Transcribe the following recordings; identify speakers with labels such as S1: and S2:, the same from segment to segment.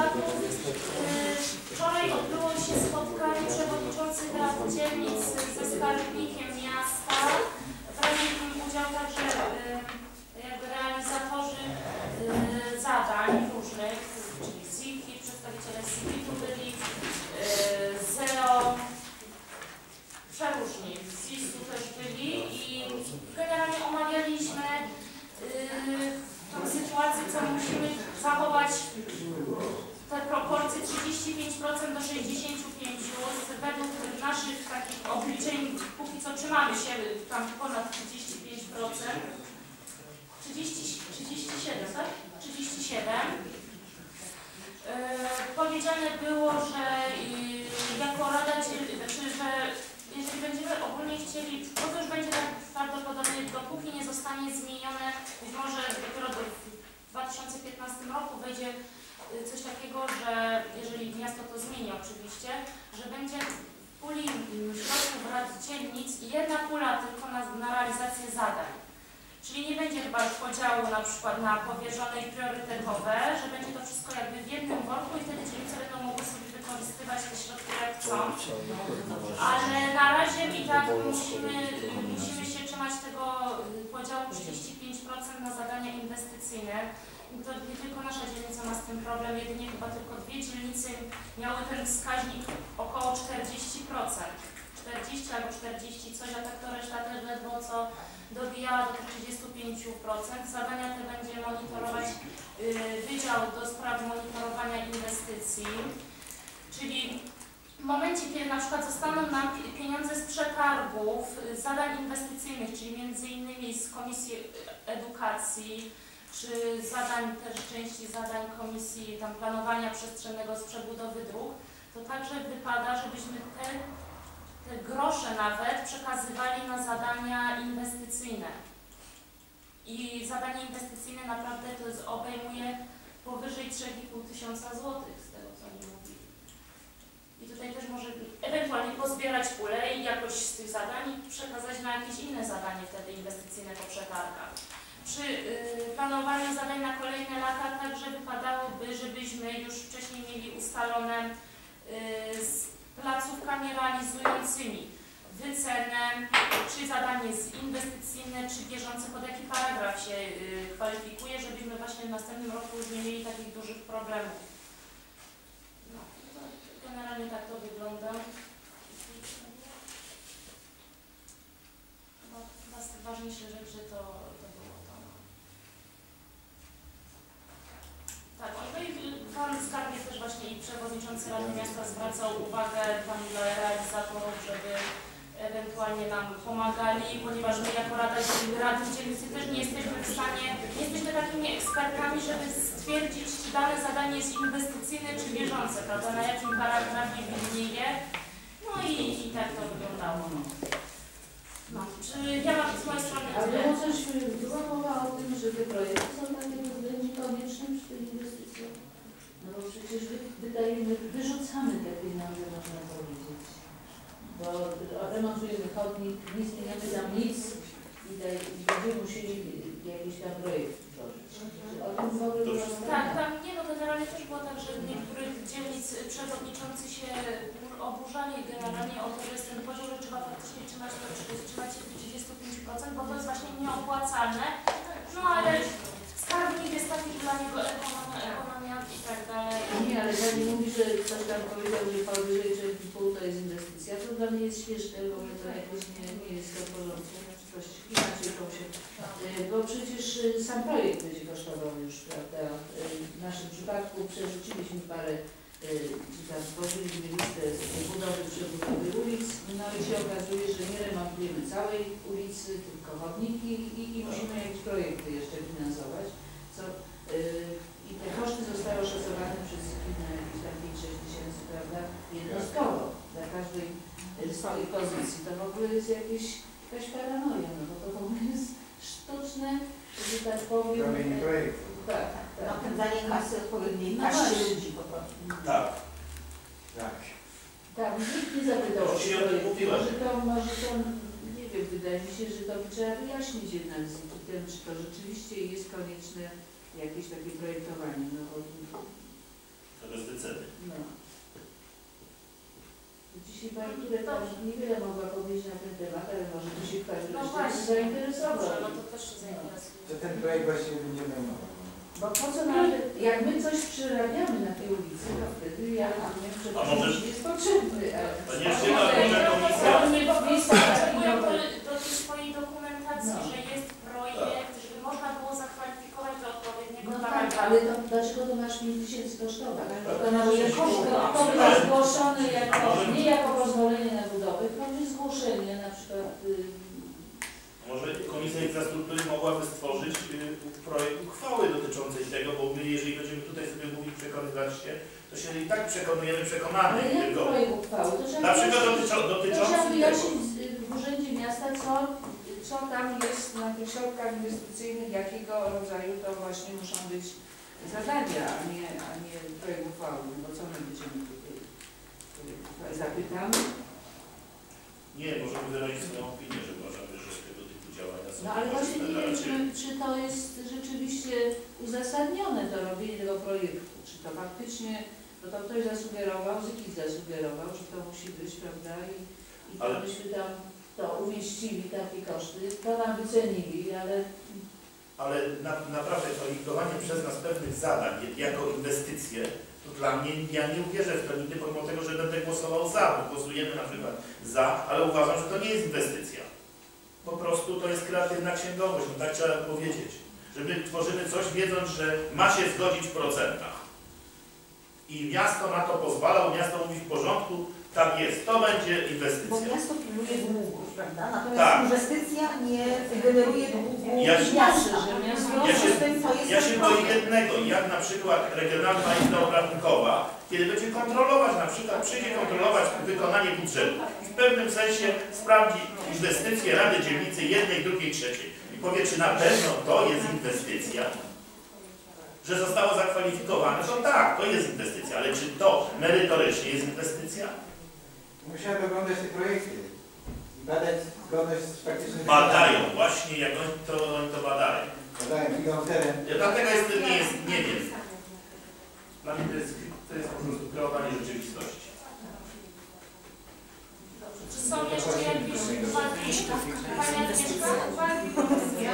S1: Y, Wczoraj odbyło się spotkanie przewodniczących rad dzielnic ze skarbnikiem miasta. W nim udział także y, jakby realizatorzy y, zadań różnych, czyli ZIKI, przedstawiciele ZIKI-u byli, y, ZEO, przeróżni, z ZIS-u też byli i generalnie omawialiśmy y, tą sytuację, co musimy zachować te proporcje 35% do 65% według naszych takich obliczeń, póki co trzymamy się tam ponad 35%. 30, 37, tak? 37. Yy, powiedziane było, że yy, jako Rada znaczy, że jeżeli będziemy ogólnie chcieli, to już będzie tak prawdopodobnie, dopóki nie zostanie zmienione, być może dopiero do, w 2015 roku wejdzie y, coś takiego, że jeżeli miasto to zmieni oczywiście, że będzie puli mm, środków rad dzielnic jedna pula tylko na, na realizację zadań. Czyli nie będzie chyba podziału na przykład na powierzone i priorytetowe, że będzie to wszystko jakby w jednym worku i wtedy dzielnice będą mogły sobie wykorzystywać te środki jak chcą. Ale na razie i tak musimy, musimy się trzymać tego podziału 35% na zadania inwestycyjne. To nie tylko nasza dzielnica ma z tym problem, jedynie chyba tylko dwie dzielnice miały ten wskaźnik około 40%. 40 albo 40 coś, a tak to reszta też ledwo co dobijała do tych 35%. Zadania te będzie monitorować y, Wydział do Spraw Monitorowania Inwestycji. Czyli w momencie, kiedy na przykład zostaną nam pi- pieniądze z przetargów, y, zadań inwestycyjnych, czyli między innymi z Komisji Edukacji, czy zadań też części zadań Komisji tam planowania przestrzennego z przebudowy dróg, to także wypada, żebyśmy te, te grosze nawet przekazywali na zadania inwestycyjne. I zadanie inwestycyjne naprawdę to jest, obejmuje powyżej 3,5 tysiąca złotych z tego co oni mówili. I tutaj też może ewentualnie pozbierać pulę i jakoś z tych zadań i przekazać na jakieś inne zadanie wtedy inwestycyjne po przetargach. Przy y, planowaniu zadań na kolejne lata także wypadałoby, żebyśmy już wcześniej mieli ustalone y, z placówkami realizującymi wycenę, czy zadanie jest inwestycyjne, czy bieżące, pod jaki paragraf się y, kwalifikuje, żebyśmy właśnie w następnym roku już nie mieli takich dużych problemów. No, to generalnie tak to wygląda. Chyba chyba z tych ważniejszych rzeczy to, to było to. No. Tak, no i Pan Skarbnik też właśnie i Przewodniczący Rady Miasta zwracał uwagę tam dla realizatorów, żeby ewentualnie nam pomagali, ponieważ my jako Rada Rady Dzielnicy też nie jesteśmy w stanie, nie jesteśmy takimi ekspertami, żeby stwierdzić, czy dane zadanie jest inwestycyjne, czy bieżące, prawda, na jakim paragrafie widnieje. No i, i tak to wyglądało. No. No, czy ja mam z mojej strony
S2: Ale tym, że te projekty są takie bezwzględnie konieczne przy tych inwestycjach. No bo przecież wy, wydajemy, wyrzucamy te pieniądze, można powiedzieć. Bo remontujemy chodnik, nic nie tam nic i, będziemy musieli jakiś tam projekt tworzyć. Czy O tym w ogóle?
S1: Tak, tam nie no, generalnie też było tak, że w niektórych dzielnic przewodniczący się oburzali generalnie o to, że jest ten podział, że trzeba faktycznie trzymać, to, trzymać się tych 35%, bo to jest właśnie nieopłacalne. No ale skarbnik jest taki dla niego ekonomia i tak dalej.
S2: Nie, ale pani mówi, że ktoś tam powiedział, że powyżej 3,5 to jest inwestycja, to dla mnie jest śmieszne, ogóle to jakoś nie, nie jest w porządku. Coś inaczej to się... Y, Bo przecież y, sam projekt będzie kosztował już, prawda? Y, W naszym przypadku przerzuciliśmy parę, tam stworzyliśmy listę budowy, przebudowy ulic, no i się okazuje, że nie remontujemy całej ulicy, tylko chodniki i, i musimy jakieś projekty jeszcze finansować, co y, i te koszty zostały oszacowane przez ZIKIT na jakieś tam 5-6 tysięcy, prawda, jednostkowo dla każdej swojej pozycji. To w ogóle jest jakieś, jakaś paranoja, no bo to w ogóle jest sztuczne, że tak powiem. Tak, tak.
S3: Napędzanie kasy odpowiedniej
S2: No
S3: kaście
S2: właśnie.
S3: ludzi po prostu.
S4: Tak. Tak.
S2: Tak, nikt nie zapytał o
S4: Już się o tym
S2: projekt.
S4: mówiła.
S2: Może to, może to, nie wiem, wydaje mi się, że to trzeba wyjaśnić jednak z ZIKIT-em, czy to rzeczywiście jest konieczne jakieś takie projektowanie, no bo
S4: To
S5: wyceny.
S2: No. Dzisiaj Pani tutaj tam niewiele mogła powiedzieć na ten temat, ale może by się Pani
S1: No właśnie.
S2: zainteresował.
S1: Dobrze, no to też się zainteresuje.
S4: To ten projekt właściwie będziemy omawiać.
S2: Bo po co nawet, jak my coś przerabiamy na tej ulicy, to wtedy ja rozumiem, że
S5: A może-
S2: jest potrzebny, ale...
S5: To nie chyba, że komisja...
S2: On nie powinien
S1: Oczekują do, do tej swojej dokumentacji,
S2: No.
S1: że jest projekt, żeby można było zakwalifikować do odpowiedniego
S2: No tak,
S1: paragrafu.
S2: Ale to, dlaczego to masz 5 tysięcy kosztować? To
S5: Ale-
S2: ma być to, to zgłoszone jako, nie jako pozwolenie na budowę, tylko zgłoszenie na przykład... Y,
S5: Może Komisja Infrastruktury mogłaby stworzyć y, projekt uchwały dotyczącej tego, bo my jeżeli będziemy tutaj sobie mówić, przekonywać się, to się i tak przekonujemy przekonamy.
S2: ale jak
S5: Tylko
S2: projekt uchwały? To
S5: na przykład
S2: To
S5: dotyczący tego.
S2: wyjaśnić z- w Urzędzie Miasta, co, co tam jest na tych środkach inwestycyjnych, jakiego rodzaju to właśnie muszą być zadania, a nie, a nie projekt uchwały, bo co my będziemy tutaj zapytamy.
S5: Nie, możemy wyrazić swoją opinię, że uważamy, że tego typu działania są
S2: No ale właśnie nie wiem, czy, czy to jest rzeczywiście uzasadnione to robienie tego projektu, czy to faktycznie, bo to ktoś zasugerował, Zykit zasugerował, że to musi być, prawda, i, i to
S5: Ale-
S2: myśmy tam to umieścili, takie koszty, to nam wycenili, ale
S5: Ale na, naprawdę kwalifikowanie przez nas pewnych zadań jako inwestycje, to dla mnie, ja nie uwierzę w to nigdy, pomimo tego, że będę głosował za, bo głosujemy na przykład za, ale uważam, że to nie jest inwestycja. Po prostu to jest kreatywna księgowość, no tak trzeba powiedzieć. Że my tworzymy coś wiedząc, że ma się zgodzić w procentach. I miasto na to pozwala, miasto mówi w porządku, tak jest, to będzie
S3: Bo
S5: inwestycja.
S3: miasto pilnuje długów, prawda? Natomiast
S5: Tak.
S3: inwestycja nie generuje długu
S5: Ja się-
S3: miasta.
S5: Ja się- Ja się boję jednego, jak na przykład Regionalna Izba Obrachunkowa, kiedy będzie kontrolować, na przykład przyjdzie kontrolować wykonanie budżetu i w pewnym sensie sprawdzi inwestycje Rady Dzielnicy jednej, drugiej, trzeciej i powie, czy na pewno to jest inwestycja, że zostało zakwalifikowane, to tak, to jest inwestycja, ale czy to merytorycznie jest inwestycja?
S4: Musiałem oglądać te projekty i badać zgodność z faktycznymi
S5: Badają, właśnie jak oni to, oni to badają.
S4: Badają, idą w teren.
S5: Ja dlatego jest, nie jest, nie wiem. Dla mnie to jest, to jest po prostu kreowanie rzeczywistości.
S1: Dobrze. Czy są jeszcze jakieś uwagi? Pani Agnieszka? Uwagi, komisja?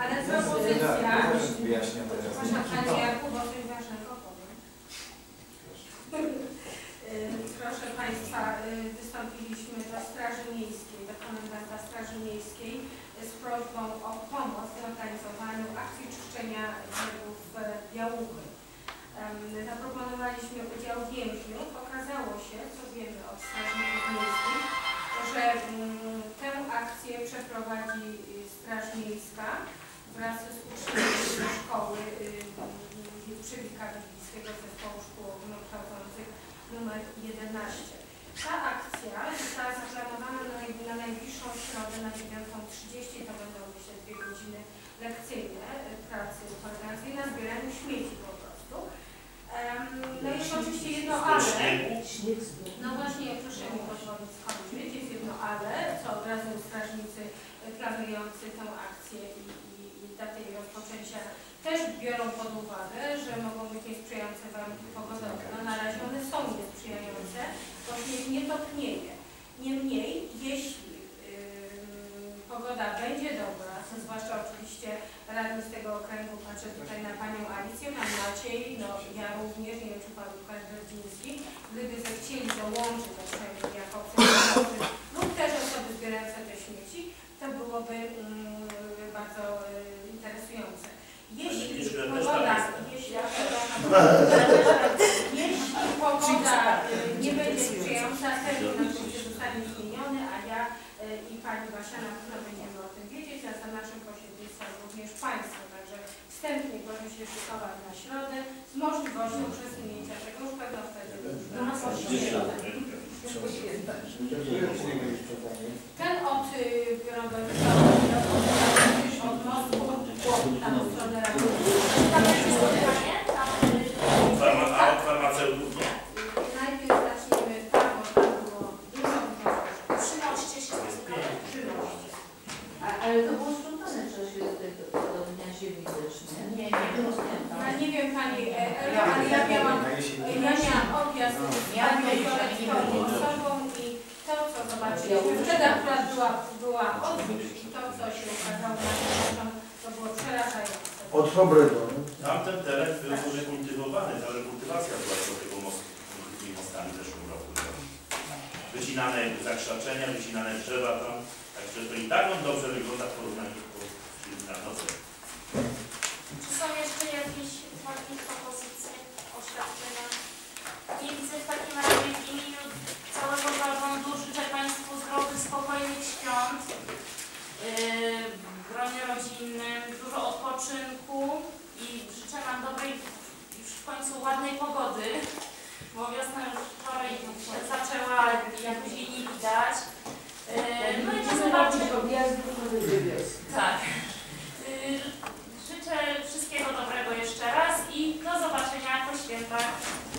S6: Ale
S4: Ja
S6: propozycja,
S4: wyjaśniam teraz.
S6: przepraszam Panie Jakubo, coś ważnego powiem. Y, Proszę Państwa, y, wystąpiliśmy do Straży Miejskiej, do komendanta Straży Miejskiej z prośbą o pomoc w organizowaniu akcji czyszczenia brzegów Białuchy. Zaproponowaliśmy udział więźniów. Okazało się, co wiemy od strażników miejskich, że mm, tę akcję przeprowadzi y, Straż Miejska wraz z uczniami szkoły y, przy Wikabiliskiego Zespołu Szkół Ogólnokształcących nr 11. Ta akcja została zaplanowana na, naj- na najbliższą środę na 9.30. To będą myślę dwie godziny lekcyjne y, pracy na zbieraniu śmieci po prostu. No i jest oczywiście jedno ale. No właśnie, proszę mi pozwolić skończyć. Jest jedno ale, co od razu strażnicy planujący tę akcję i, i, i datę jej rozpoczęcia też biorą pod uwagę, że mogą być niesprzyjające warunki pogodowe. No na razie one są niesprzyjające, bo śnieg nie topnieje. Niemniej, jeśli pogoda będzie dobra, co zwłaszcza oczywiście radni z tego okręgu, patrzę tutaj na Panią Alicję, Pan Maciej, no ja również, nie wiem czy Pan Łukasz Berdziński, gdyby zechcieli dołączyć do swojego jako obserwatorzy lub też osoby zbierające te śmieci, to byłoby mm, bardzo y, interesujące. Jeśli pogoda, jeśli, jeśli pogoda y, nie będzie sprzyjająca, termin na się zostanie zmieniony, a ja y, i Pani Basia na pewno będziemy o tym wiedzieć, a za naszym pośrednictwem również Państwo. Także wstępnie proszę się szykować na środę z możliwością przesunięcia tego już pewno wtedy.
S1: Do nas
S6: Ten od y, od mostu tam w stronę Radomia.
S1: Tam jakieś spotkanie? Tam, y,
S5: Farma, a od farmaceutów nie.
S6: Najpierw zaczniemy tam, bo tam było dużo wniosków.
S1: Przy moście się spotkamy.
S6: Żywności.
S2: A, ale to było sprzątane w czasie tego, tego dnia ziemi też, nie?
S6: Nie, nie.
S2: No,
S6: Na nie wiem Pani Elo, ale ja miałam, ja miałam objazd z Panią Kolektową osobą i to, co zobaczyliśmy, wtedy akurat była, była odwrót i to, co się ukazało na tym to było przerażające.
S7: Od Fabrygo.
S5: Tamten teren był może kultywowany, ale kultywacja była do tego mostu, między tymi mostami w zeszłym roku. Wycinane zakrzaczenia, wycinane drzewa tam, także to i tak on dobrze wygląda w porównaniu do na nocy.
S1: Jakieś uwagi, propozycje, oświadczenia? Nie widzę w takim razie w imieniu całego zarządu życzę Państwu zdrowych, spokojnych świąt, yy, w gronie rodzinnym, dużo odpoczynku i życzę nam dobrej, już w końcu ładnej pogody, bo wiosna już wczoraj zaczęła, ale jakoś jej nie widać. Yy, No i
S2: to wiosna.
S1: Tak. Życzę wszystkiego